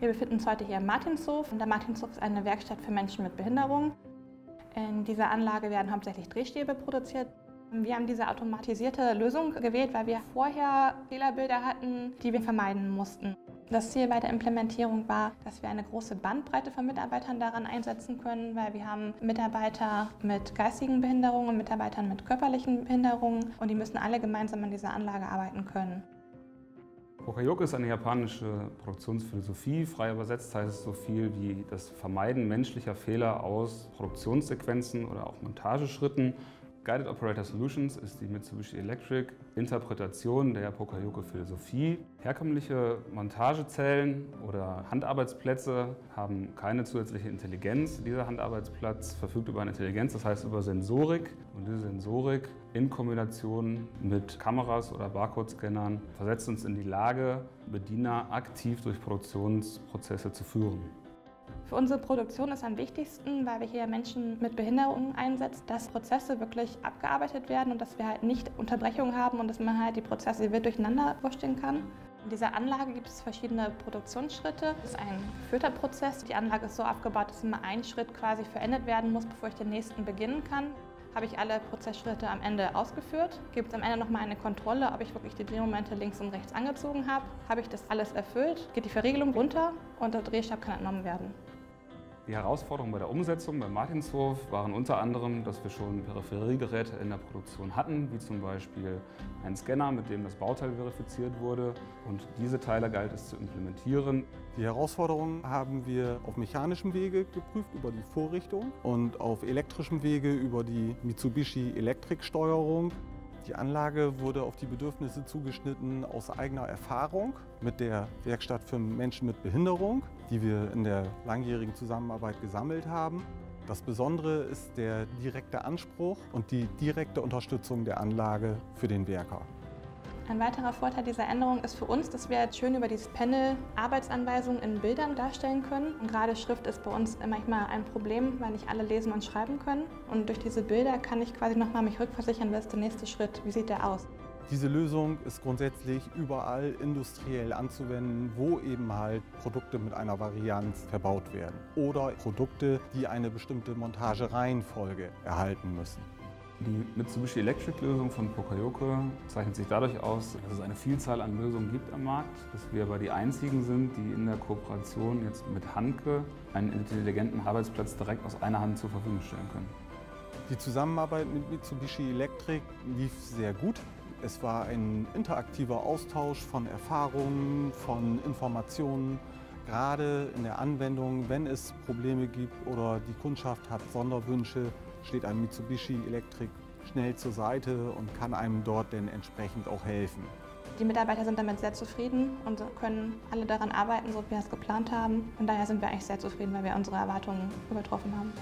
Wir befinden uns heute hier im Martinshof. Und der Martinshof ist eine Werkstatt für Menschen mit Behinderung. In dieser Anlage werden hauptsächlich Drehstäbe produziert. Wir haben diese automatisierte Lösung gewählt, weil wir vorher Fehlerbilder hatten, die wir vermeiden mussten. Das Ziel bei der Implementierung war, dass wir eine große Bandbreite von Mitarbeitern daran einsetzen können, weil wir haben Mitarbeiter mit geistigen Behinderungen, Mitarbeitern mit körperlichen Behinderungen und die müssen alle gemeinsam an dieser Anlage arbeiten können. Pokayoke ist eine japanische Produktionsphilosophie. Frei übersetzt heißt es so viel wie das Vermeiden menschlicher Fehler aus Produktionssequenzen oder auch Montageschritten Guided Operator Solutions ist die Mitsubishi Electric Interpretation der Pokayoke-Philosophie. Herkömmliche Montagezellen oder Handarbeitsplätze haben keine zusätzliche Intelligenz. Dieser Handarbeitsplatz verfügt über eine Intelligenz, das heißt über Sensorik. Und diese Sensorik in Kombination mit Kameras oder Barcode-Scannern versetzt uns in die Lage, Bediener aktiv durch Produktionsprozesse zu führen. Für unsere Produktion ist am wichtigsten, weil wir hier Menschen mit Behinderungen einsetzen, dass Prozesse wirklich abgearbeitet werden und dass wir halt nicht Unterbrechungen haben und dass man halt die Prozesse wild durcheinander vorstellen kann. In dieser Anlage gibt es verschiedene Produktionsschritte. Das ist ein geführter. Die Anlage ist so aufgebaut, dass immer ein Schritt quasi verendet werden muss, bevor ich den nächsten beginnen kann. Habe ich alle Prozessschritte am Ende ausgeführt? Gibt es am Ende nochmal eine Kontrolle, ob ich wirklich die Drehmomente links und rechts angezogen habe? Habe ich das alles erfüllt? Geht die Verriegelung runter und der Drehstab kann entnommen werden? Die Herausforderungen bei der Umsetzung beim Martinshof waren unter anderem, dass wir schon Peripheriegeräte in der Produktion hatten, wie zum Beispiel einen Scanner, mit dem das Bauteil verifiziert wurde. Und diese Teile galt es zu implementieren. Die Herausforderungen haben wir auf mechanischem Wege geprüft über die Vorrichtung und auf elektrischem Wege über die Mitsubishi Elektriksteuerung. Die Anlage wurde auf die Bedürfnisse zugeschnitten aus eigener Erfahrung mit der Werkstatt für Menschen mit Behinderung, die wir in der langjährigen Zusammenarbeit gesammelt haben. Das Besondere ist der direkte Anspruch und die direkte Unterstützung der Anlage für den Werker. Ein weiterer Vorteil dieser Änderung ist für uns, dass wir jetzt schön über dieses Panel Arbeitsanweisungen in Bildern darstellen können. Und gerade Schrift ist bei uns manchmal ein Problem, weil nicht alle lesen und schreiben können. Und durch diese Bilder kann ich quasi nochmal mich rückversichern, was ist der nächste Schritt, wie sieht der aus. Diese Lösung ist grundsätzlich überall industriell anzuwenden, wo eben halt Produkte mit einer Varianz verbaut werden oder Produkte, die eine bestimmte Montagereihenfolge erhalten müssen. Die Mitsubishi Electric-Lösung von Pokayoke zeichnet sich dadurch aus, dass es eine Vielzahl an Lösungen gibt am Markt, dass wir aber die einzigen sind, die in der Kooperation jetzt mit Hanke einen intelligenten Arbeitsplatz direkt aus einer Hand zur Verfügung stellen können. Die Zusammenarbeit mit Mitsubishi Electric lief sehr gut. Es war ein interaktiver Austausch von Erfahrungen, von Informationen, gerade in der Anwendung, wenn es Probleme gibt oder die Kundschaft hat Sonderwünsche, steht ein Mitsubishi Electric schnell zur Seite und kann einem dort denn entsprechend auch helfen. Die Mitarbeiter sind damit sehr zufrieden und können alle daran arbeiten, so wie wir es geplant haben. Und daher sind wir eigentlich sehr zufrieden, weil wir unsere Erwartungen übertroffen haben.